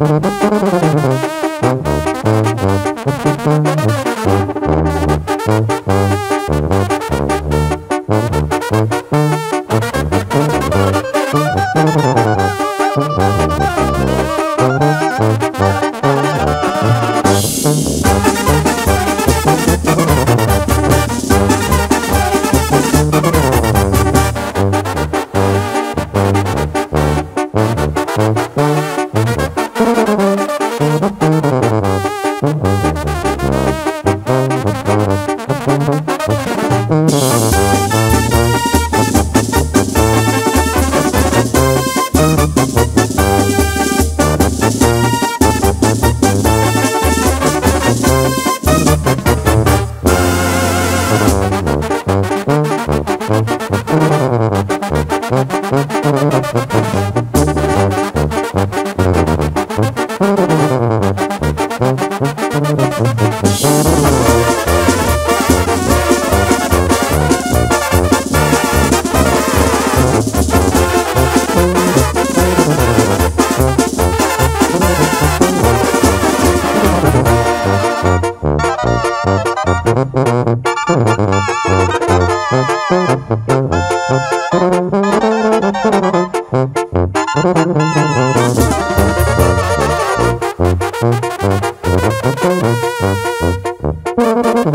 Thank.